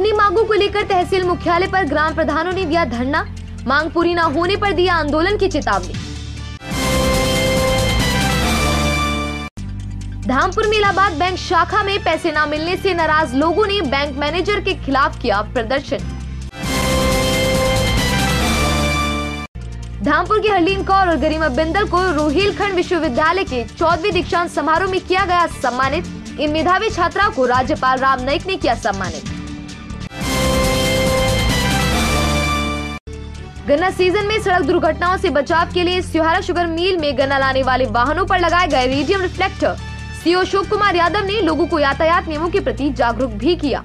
नगर तहसील मुख्यालय पर ग्राम प्रधानों ने दिया धरना। मांग पूरी न होने पर दिया आंदोलन की चेतावनी। धामपुर में इलाहाबाद बैंक शाखा में पैसे न मिलने से नाराज़ लोगों ने बैंक मैनेजर के खिलाफ किया प्रदर्शन। धामपुर के हरलीन कौर और गरिमा बिंदल को रोहिलखंड विश्वविद्यालय के चौदहवीं दीक्षांत समारोह में किया गया सम्मानित। इन मेधावी छात्राओं को राज्यपाल राम नाईक ने किया सम्मानित। गन्ना सीज़न में सड़क दुर्घटनाओं से बचाव के लिए सिहारा शुगर मिल में गन्ना लाने वाले वाहनों पर लगाए गए radium reflector. CO Ashok Kumar Yadav ने लोगों को यातायात नियमों के प्रति जागरूक भी किया।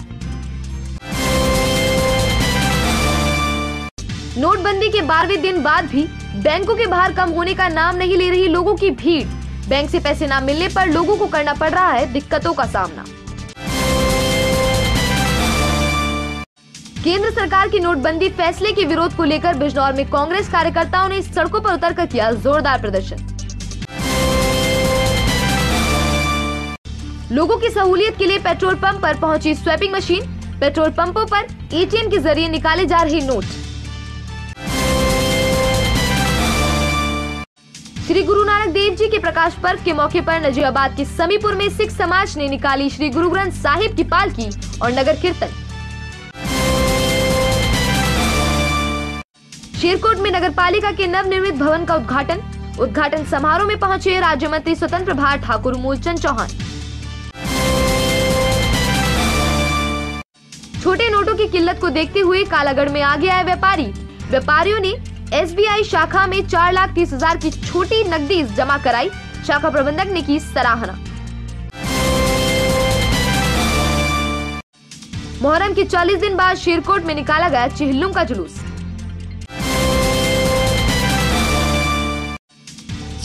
नोटबंदी के बारहवें दिन बाद भी बैंकों के बाहर कम होने का नाम नहीं ले रही लोगों की भीड़। बैंक से पैसे न मिलने पर लोगों को करना पड़ रहा है दिक्कतों का सामना। केंद्र सरकार की नोटबंदी फैसले के विरोध को लेकर बिजनौर में कांग्रेस कार्यकर्ताओं ने सड़कों पर उतरकर किया जोरदार प्रदर्शन। लोगों की सहूलियत के लिए पेट्रोल पंप पर पहुँची स्वैपिंग मशीन। पेट्रोल पंपों पर एटीएम के ज़रिए निकाले जा रहे नोट। श्री गुरु नानक देव जी के प्रकाश पर्व के मौके पर नजीबाबाद के समीपुर में सिख समाज ने निकाली श्री गुरु ग्रंथ साहिब की पालकी और नगर कीर्तन। शेरकोट में नगर पालिका के नवनिर्मित भवन का उद्घाटन। उद्घाटन समारोह में पहुँचे राज्य मंत्री स्वतंत्र प्रभार ठाकुर मूलचंद चौहान। छोटे नोटों की किल्लत को देखते हुए कालागढ़ में आगे आए व्यापारी। व्यापारियों ने एसबीआई शाखा में चार लाख तीस हज़ार की छोटी नकदी जमा कराई। शाखा प्रबंधक ने की सराहना। मोहर्रम के 40 दिन बाद शेरकोट में निकाला गया चिहल्लुम का जुलूस।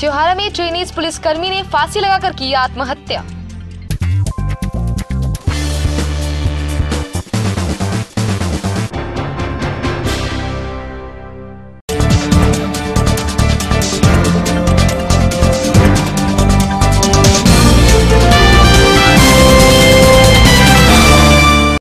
त्योहारा में चाइनीज़ पुलिसकर्मी ने फांसी लगाकर की आत्महत्या।